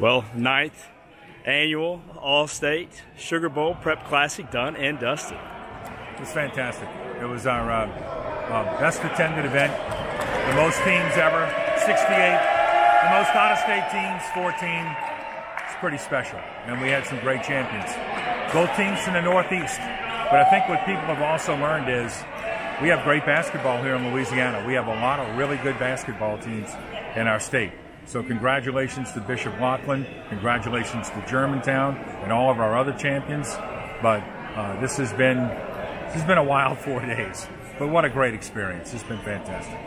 Well, ninth annual Allstate Sugar Bowl Prep Classic done and dusted. It was fantastic. It was our uh, uh, best attended event, the most teams ever, 68, the most out-of-state teams, 14. It's pretty special, and we had some great champions. Both teams from the Northeast. But I think what people have also learned is we have great basketball here in Louisiana. We have a lot of really good basketball teams in our state. So congratulations to Bishop Loughlin, congratulations to Germantown and all of our other champions. But uh, this has been this has been a wild four days. But what a great experience! It's been fantastic.